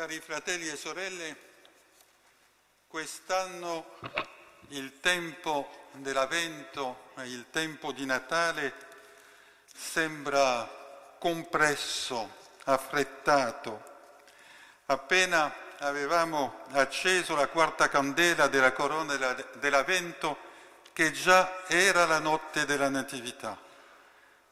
Cari fratelli e sorelle, quest'anno il tempo dell'Avvento il tempo di Natale sembra compresso, affrettato. Appena avevamo acceso la quarta candela della corona dell'Avvento, che già era la notte della Natività.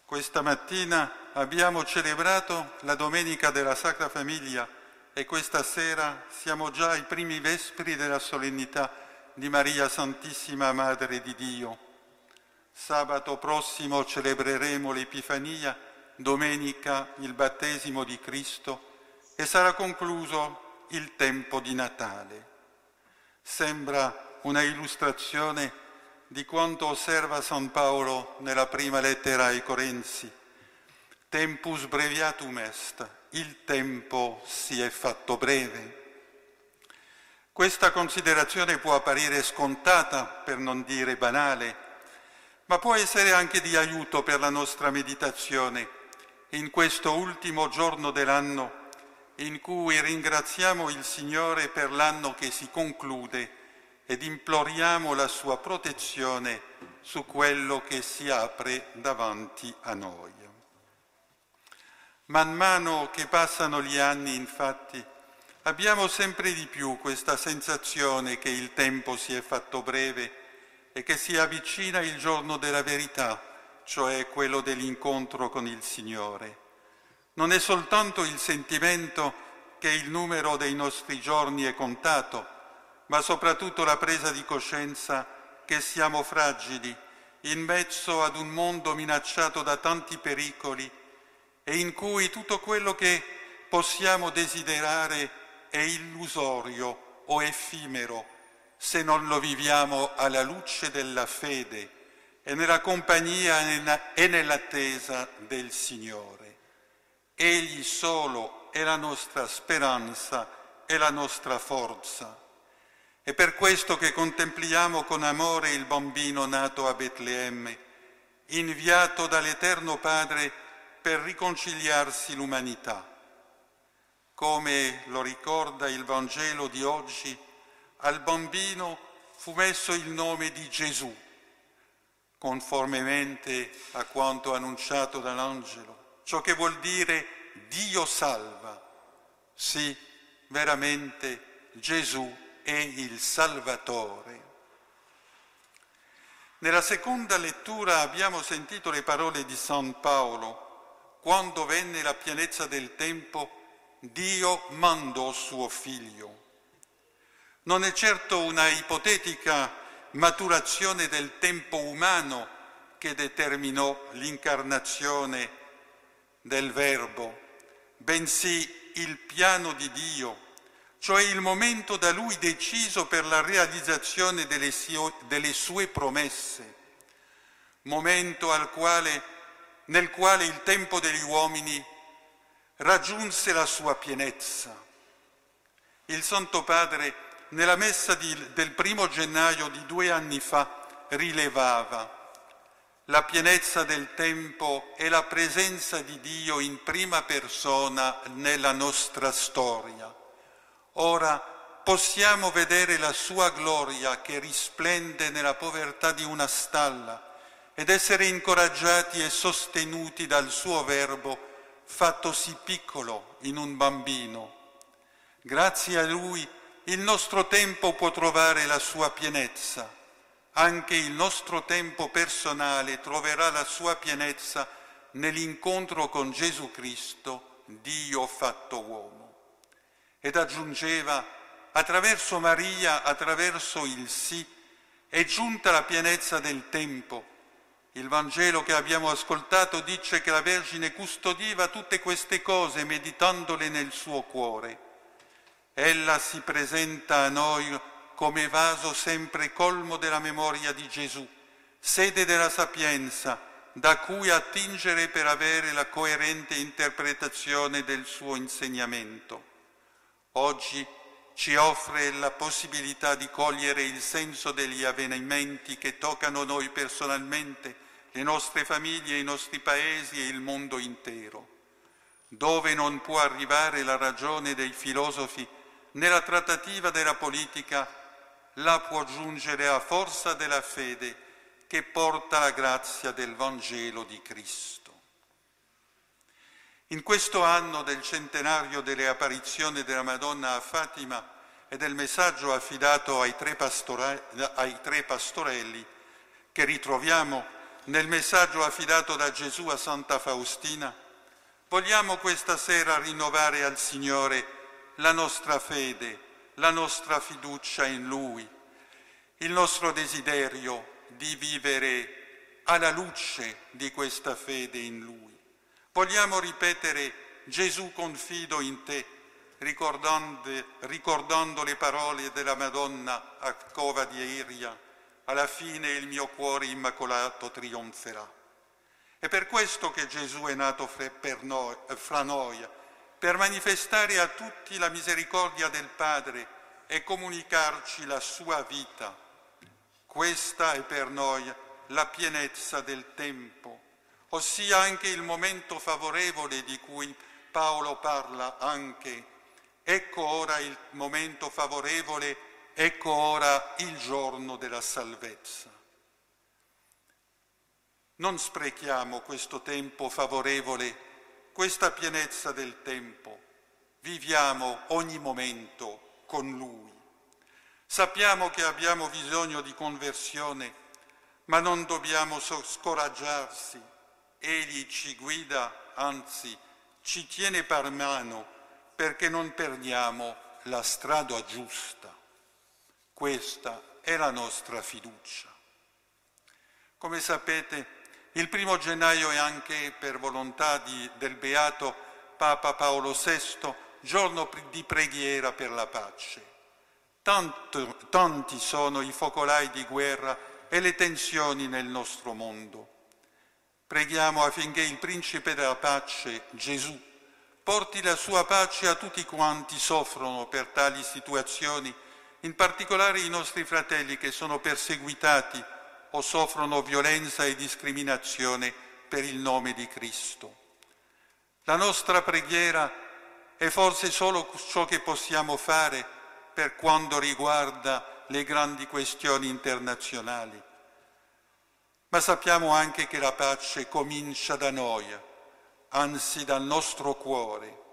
Questa mattina abbiamo celebrato la Domenica della Sacra Famiglia e questa sera siamo già ai primi vespri della solennità di Maria Santissima Madre di Dio. Sabato prossimo celebreremo l'Epifania, domenica il battesimo di Cristo e sarà concluso il tempo di Natale. Sembra una illustrazione di quanto osserva San Paolo nella prima lettera ai Corinzi. Tempus breviatum est, il tempo si è fatto breve. Questa considerazione può apparire scontata, per non dire banale, ma può essere anche di aiuto per la nostra meditazione in questo ultimo giorno dell'anno in cui ringraziamo il Signore per l'anno che si conclude ed imploriamo la sua protezione su quello che si apre davanti a noi. Man mano che passano gli anni, infatti, abbiamo sempre di più questa sensazione che il tempo si è fatto breve e che si avvicina il giorno della verità, cioè quello dell'incontro con il Signore. Non è soltanto il sentimento che il numero dei nostri giorni è contato, ma soprattutto la presa di coscienza che siamo fragili in mezzo ad un mondo minacciato da tanti pericoli e in cui tutto quello che possiamo desiderare è illusorio o effimero se non lo viviamo alla luce della fede e nella compagnia e nell'attesa del Signore. Egli solo è la nostra speranza e la nostra forza. È per questo che contempliamo con amore il bambino nato a Betlemme, inviato dall'Eterno Padre per riconciliarsi l'umanità. Come lo ricorda il Vangelo di oggi, al bambino fu messo il nome di Gesù, conformemente a quanto annunciato dall'angelo, ciò che vuol dire Dio salva. Sì, veramente Gesù è il Salvatore. Nella seconda lettura abbiamo sentito le parole di San Paolo quando venne la pienezza del tempo, Dio mandò suo figlio. Non è certo una ipotetica maturazione del tempo umano che determinò l'incarnazione del Verbo, bensì il piano di Dio, cioè il momento da lui deciso per la realizzazione delle sue, promesse, momento al quale nel quale il tempo degli uomini raggiunse la sua pienezza. Il Santo Padre nella messa di, del primo gennaio di due anni fa rilevava la pienezza del tempo e la presenza di Dio in prima persona nella nostra storia. Ora possiamo vedere la sua gloria che risplende nella povertà di una stalla ed essere incoraggiati e sostenuti dal suo verbo fattosi piccolo in un bambino. Grazie a lui il nostro tempo può trovare la sua pienezza. Anche il nostro tempo personale troverà la sua pienezza nell'incontro con Gesù Cristo, Dio fatto uomo. Ed aggiungeva, attraverso Maria, attraverso il sì, è giunta la pienezza del tempo il Vangelo che abbiamo ascoltato dice che la Vergine custodiva tutte queste cose meditandole nel suo cuore. Ella si presenta a noi come vaso sempre colmo della memoria di Gesù, sede della sapienza da cui attingere per avere la coerente interpretazione del suo insegnamento. Oggi ci offre la possibilità di cogliere il senso degli avvenimenti che toccano noi personalmente le nostre famiglie, i nostri paesi e il mondo intero. dove non può arrivare la ragione dei filosofi, nella trattativa della politica la può giungere a forza della fede che porta la grazia del Vangelo di Cristo. In questo anno del centenario delle apparizioni della Madonna a Fatima e del messaggio affidato ai tre, ai tre pastorelli che ritroviamo nel messaggio affidato da Gesù a Santa Faustina, vogliamo questa sera rinnovare al Signore la nostra fede, la nostra fiducia in Lui, il nostro desiderio di vivere alla luce di questa fede in Lui. Vogliamo ripetere Gesù confido in te, ricordando, ricordando le parole della Madonna a Cova di Iria, alla fine il mio cuore immacolato trionferà. È per questo che Gesù è nato noi, fra noi, per manifestare a tutti la misericordia del Padre e comunicarci la sua vita. Questa è per noi la pienezza del tempo ossia anche il momento favorevole di cui Paolo parla anche. Ecco ora il momento favorevole, ecco ora il giorno della salvezza. Non sprechiamo questo tempo favorevole, questa pienezza del tempo. Viviamo ogni momento con Lui. Sappiamo che abbiamo bisogno di conversione, ma non dobbiamo scoraggiarsi Egli ci guida, anzi ci tiene per mano perché non perdiamo la strada giusta. Questa è la nostra fiducia. Come sapete, il primo gennaio è anche per volontà di, del beato Papa Paolo VI giorno di preghiera per la pace. Tanto, tanti sono i focolai di guerra e le tensioni nel nostro mondo. Preghiamo affinché il Principe della pace, Gesù, porti la sua pace a tutti quanti soffrono per tali situazioni, in particolare i nostri fratelli che sono perseguitati o soffrono violenza e discriminazione per il nome di Cristo. La nostra preghiera è forse solo ciò che possiamo fare per quanto riguarda le grandi questioni internazionali, ma sappiamo anche che la pace comincia da noi, anzi dal nostro cuore.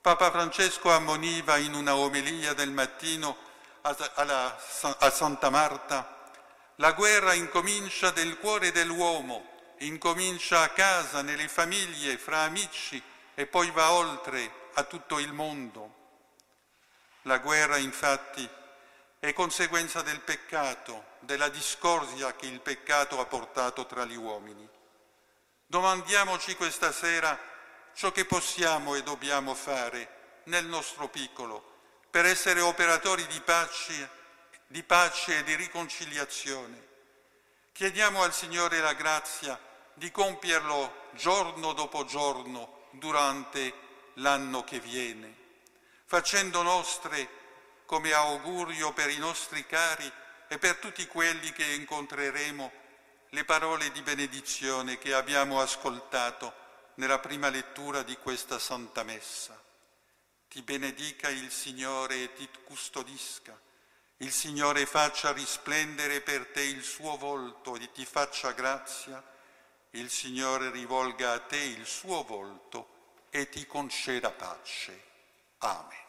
Papa Francesco ammoniva in una omelia del mattino a, Santa Marta, la guerra incomincia del cuore dell'uomo, incomincia a casa, nelle famiglie, fra amici e poi va oltre a tutto il mondo. La guerra infatti è conseguenza del peccato, della discordia che il peccato ha portato tra gli uomini. Domandiamoci questa sera ciò che possiamo e dobbiamo fare nel nostro piccolo per essere operatori di pace, di pace e di riconciliazione. Chiediamo al Signore la grazia di compierlo giorno dopo giorno durante l'anno che viene, facendo nostre come augurio per i nostri cari e per tutti quelli che incontreremo le parole di benedizione che abbiamo ascoltato nella prima lettura di questa Santa Messa. Ti benedica il Signore e ti custodisca. Il Signore faccia risplendere per te il suo volto e ti faccia grazia. Il Signore rivolga a te il suo volto e ti conceda pace. Amen.